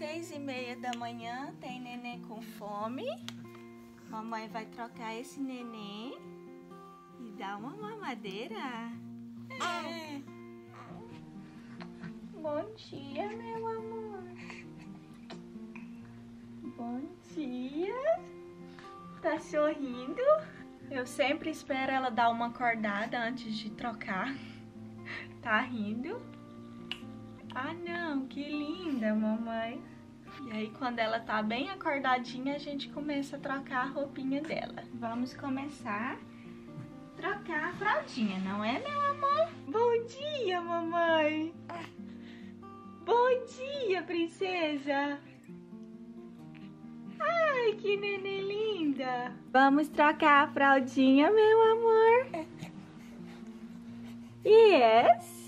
seis e meia da manhã, tem neném com fome. Mamãe vai trocar esse neném e dar uma mamadeira. É. Bom dia, meu amor. Bom dia. Tá sorrindo? Eu sempre espero ela dar uma acordada antes de trocar. Tá rindo? Ah, não, que linda, mamãe. E aí, quando ela tá bem acordadinha, a gente começa a trocar a roupinha dela. Vamos começar a trocar a fraldinha, não é, meu amor? Bom dia, mamãe. Bom dia, princesa. Ai, que neném linda. Vamos trocar a fraldinha, meu amor. Yes.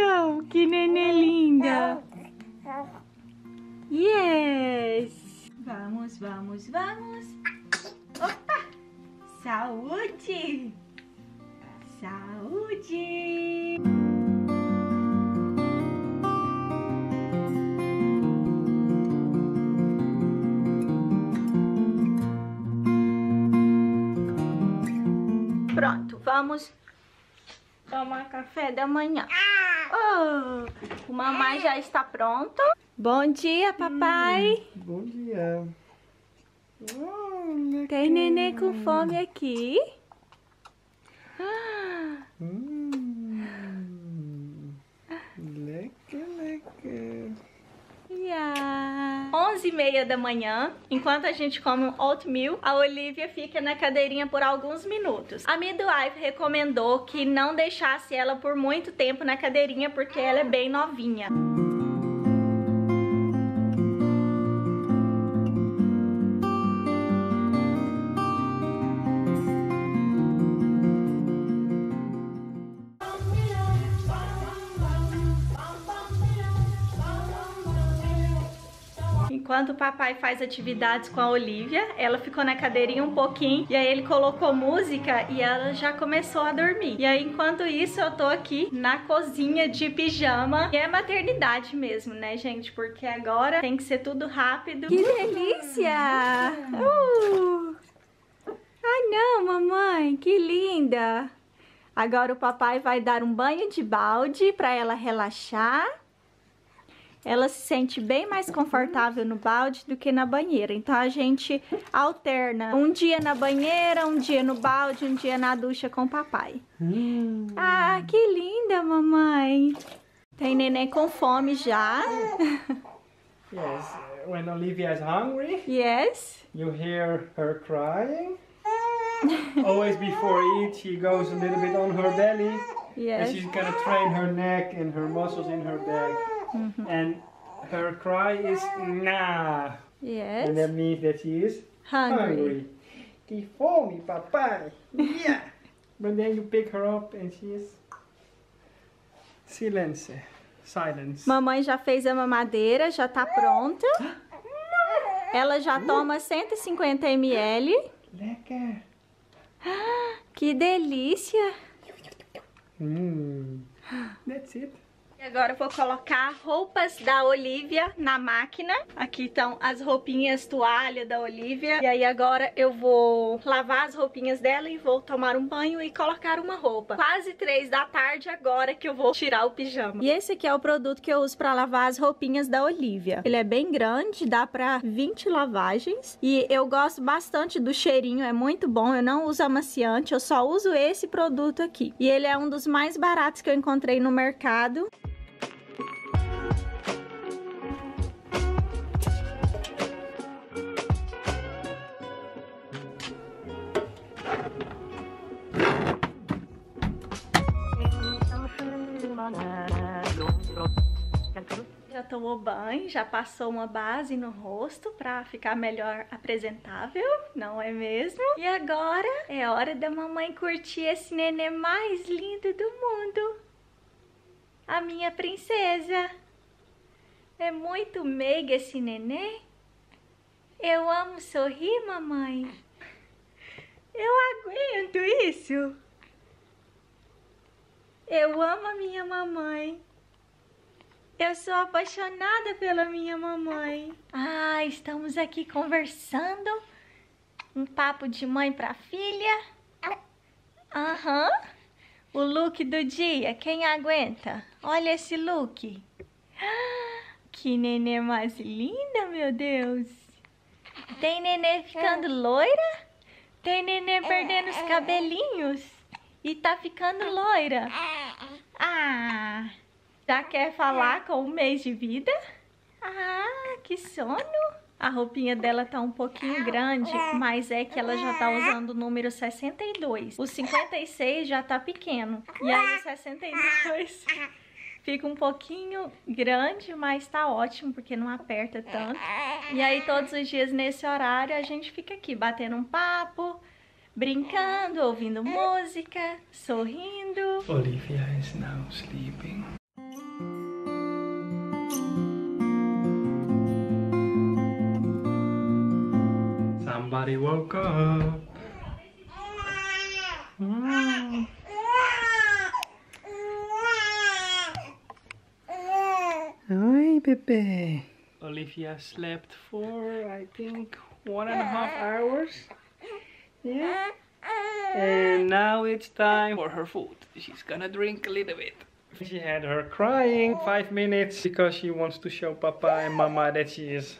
Não! Que nenê linda! Yes! Vamos, vamos, vamos! Opa! Saúde! Saúde! Pronto, vamos tomar café da manhã. O mamãe já está pronto. Bom dia, papai. Bom dia. Olha Tem que- neném com fome aqui. Hum. Leque, leque. yeah. 11 e meia da manhã, enquanto a gente come um oatmeal, a Olivia fica na cadeirinha por alguns minutos. A midwife recomendou que não deixasse ela por muito tempo na cadeirinha porque ela é bem novinha. Enquanto o papai faz atividades com a Olivia, ela ficou na cadeirinha um pouquinho e aí ele colocou música e ela já começou a dormir. E aí enquanto isso eu tô aqui na cozinha de pijama. E é maternidade mesmo, né, gente? Porque agora tem que ser tudo rápido. Que delícia! Uh! Ai não, mamãe, que linda! Agora o papai vai dar um banho de balde para ela relaxar. Ela se sente bem mais confortável no balde do que na banheira. Então a gente alterna um dia na banheira, um dia no balde, um dia na ducha com o papai. Hum. Ah, que linda, mamãe! Tem neném com fome já. Yes, when Olivia is hungry, Yes. you hear her crying. Always before eat, she goes a little bit on her belly. And Yes. she's gonna train her neck and her muscles in her back. And her cry is nah. And that Yes. means that she is Hungry. hungry. Que fome, papai. Yeah. but then you pick her up and she is silence. Silence. Mamãe já fez a mamadeira, já tá pronta. Ela já toma 150 ml. Lekker. Que delícia! Mm. That's it. E agora eu vou colocar roupas da Olivia na máquina. Aqui estão as roupinhas toalha da Olivia. E aí agora eu vou lavar as roupinhas dela e vou tomar um banho e colocar uma roupa. Quase três da tarde agora que eu vou tirar o pijama. E esse aqui é o produto que eu uso pra lavar as roupinhas da Olivia. Ele é bem grande, dá pra 20 lavagens. E eu gosto bastante do cheirinho, é muito bom. Eu não uso amaciante, eu só uso esse produto aqui. E ele é um dos mais baratos que eu encontrei no mercado. Tomou banho, já passou uma base no rosto pra ficar melhor apresentável, não é mesmo? E agora é hora da mamãe curtir esse nenê mais lindo do mundo. A minha princesa. É muito meiga esse nenê. Eu amo sorrir, mamãe. Eu aguento isso. Eu amo a minha mamãe. Eu sou apaixonada pela minha mamãe. Ah, estamos aqui conversando. Um papo de mãe para filha. Aham. Uhum. O look do dia, quem aguenta? Olha esse look. Que nenê mais linda, meu Deus. Tem nenê ficando loira? Tem nenê perdendo os cabelinhos? E tá ficando loira. Ah, já quer falar com um mês de vida? Ah, que sono. A roupinha dela tá um pouquinho grande, mas é que ela já tá usando o número 62. O 56 já tá pequeno. E aí o 62 fica um pouquinho grande, mas tá ótimo, porque não aperta tanto. E aí todos os dias nesse horário a gente fica aqui batendo um papo, brincando, ouvindo música, sorrindo. Olivia is now sleeping. Somebody woke up. Mm. Oi, Pepe. Olivia slept for, I think, one and a half hours. Yeah. And now it's time for her food. She's gonna drink a little bit. She had her crying five minutes because she wants to show Papa and Mama that she is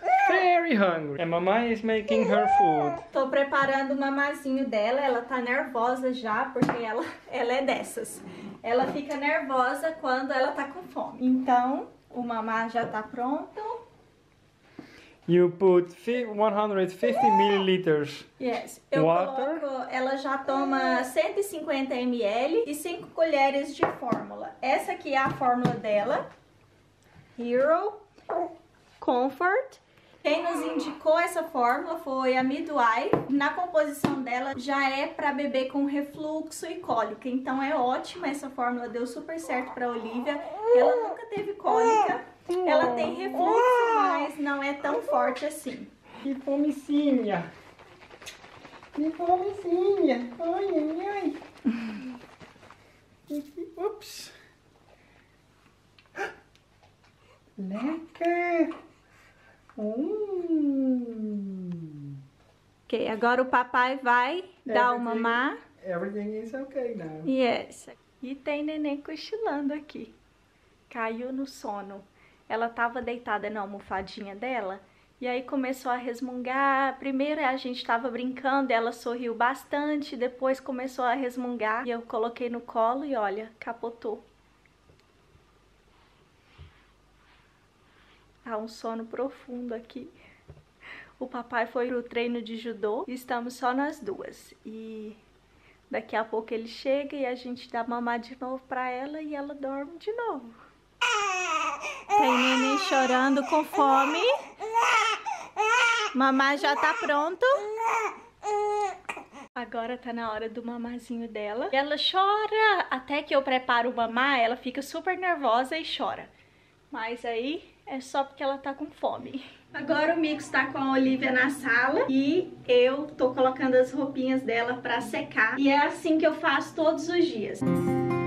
very hungry. And Mama is making her food. Tô preparando o mamazinho dela. Ela tá nervosa já porque ela, ela é dessas. Ela fica nervosa quando ela tá com fome. Então, o mamá já tá pronto. You put 150 milliliters yes. Eu water. Coloco, ela já toma 150 ml e 5 colheres de fórmula. Essa aqui é a fórmula dela. Hero Comfort. Quem nos indicou essa fórmula foi a Midwife. Na composição dela já é para bebê com refluxo e cólica. Então é ótima essa fórmula, deu super certo para Olivia. Ela nunca teve cólica. Ela tem refluxo, mas não é tão forte assim. Que fomicinha. Que fomicinha. Ai. Ups. Lecker. Hum. Ok, agora o papai vai everything, dar o mamar. Everything is okay now. Yes. E tem neném cochilando aqui. Caiu no sono ela estava deitada na almofadinha dela e aí começou a resmungar. Primeiro a gente estava brincando, ela sorriu bastante, depois começou a resmungar e eu coloquei no colo e olha, capotou. Tá um sono profundo aqui. O papai foi pro treino de judô e estamos só nós duas. E daqui a pouco ele chega e a gente dá mamar de novo pra ela e ela dorme de novo. Tem neném chorando com fome. Mamá já tá pronto. Agora tá na hora do mamazinho dela. Ela chora. Até que eu preparo o mamá, ela fica super nervosa e chora. Mas aí é só porque ela tá com fome. Agora o Mix tá com a Olivia na sala e eu tô colocando as roupinhas dela pra secar. E é assim que eu faço todos os dias. Música